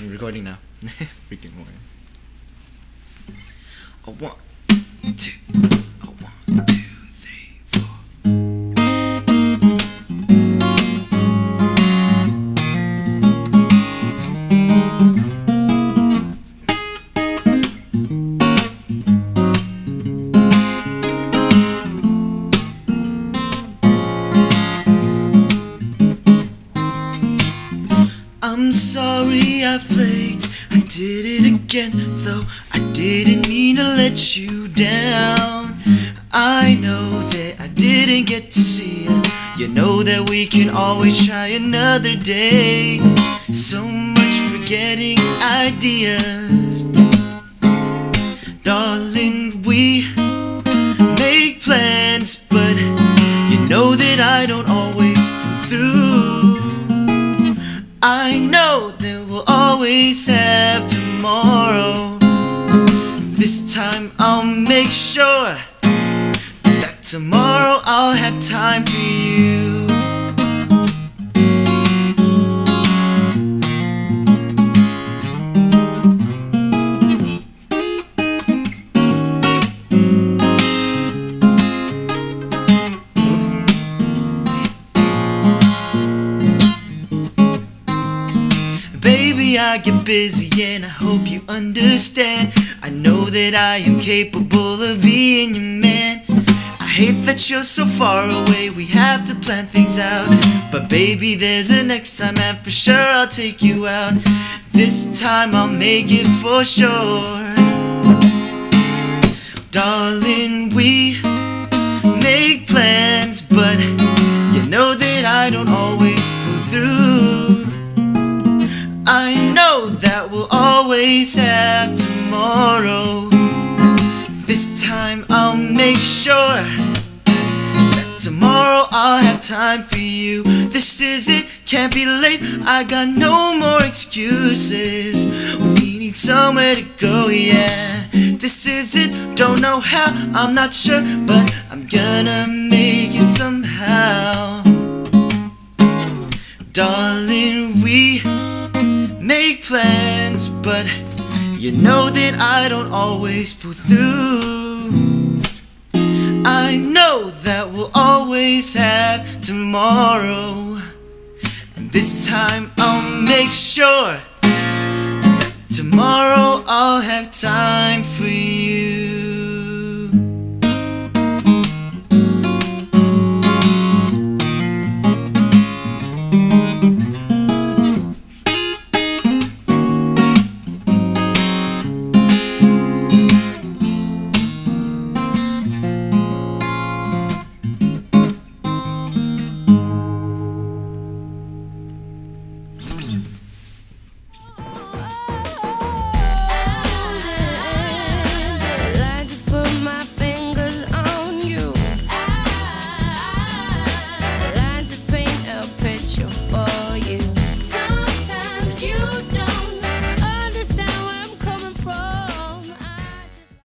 I'm recording now. Freaking morning. A one, two, I'm sorry I flaked. I did it again, though I didn't mean to let you down. I know that I didn't get to see you. You know that we can always try another day. So much for getting ideas. Darling, we always have tomorrow. This time I'll make sure that tomorrow I'll have time for you. I get busy and I hope you understand. I know that I am capable of being your man. I hate that you're so far away, we have to plan things out. But baby, there's a next time, and for sure I'll take you out. This time I'll make it for sure. Darling, we make plans, that we'll always have tomorrow. This time I'll make sure that tomorrow I'll have time for you. This is it, can't be late. I got no more excuses. We need somewhere to go, yeah. This is it, don't know how, I'm not sure, but I'm gonna make it somehow. Darling, we make plans, but you know that I don't always pull through. I know that we'll always have tomorrow, and this time I'll make sure that tomorrow I'll have time for